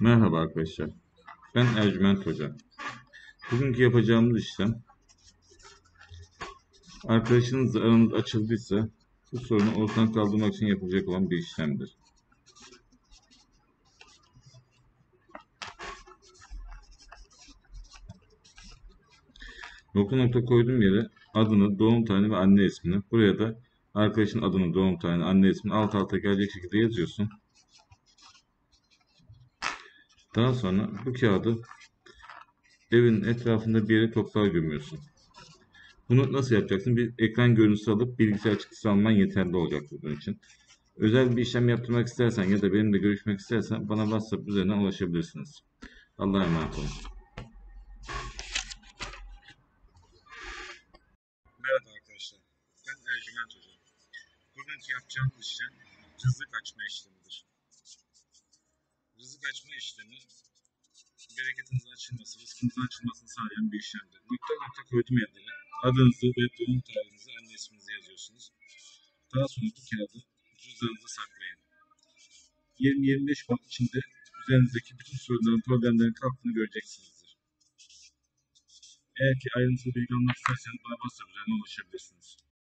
Merhaba arkadaşlar. Ben Ercüment Hoca. Bugünkü yapacağımız işlem arkadaşınızla aranız açıldıysa bu sorunu ortadan kaldırmak için yapılacak olan bir işlemdir. Nokta nokta koyduğum yere adını, doğum tarihini ve anne ismini, buraya da arkadaşın adını, doğum tarihini, anne ismini alt alta gelecek şekilde yazıyorsun. Daha sonra bu kağıdı evin etrafında bir yere toprağa gömüyorsun. Bunu nasıl yapacaksın? Bir ekran görüntüsü alıp bilgisayar çıktısı alman yeterli olacak bunun için. Özel bir işlem yaptırmak istersen ya da benimle görüşmek istersen bana WhatsApp üzerinden ulaşabilirsiniz. Allah'a emanet olun. Merhaba arkadaşlar. Ben Ercüment Hoca. Bugünkü yapacağımız işlem rızık açma işlemidir. Rızık açma işlemi bereketinizin açılması, rızkınızın açılmasını sağlayan bir işlemdir. Nokta nokta koydum yerlere. Adınızı ve doğum tarihinizi, anne isminizi yazıyorsunuz. Daha sonra bu kağıdı cüzdanınıza saklayın. 20-25 gün içinde üzerinizdeki bütün sorunların, problemlerin kalktığını göreceksinizdir. Eğer ki ayrıntılı bilgi almak isterseniz bana WhatsApp üzerinden ulaşabilirsiniz.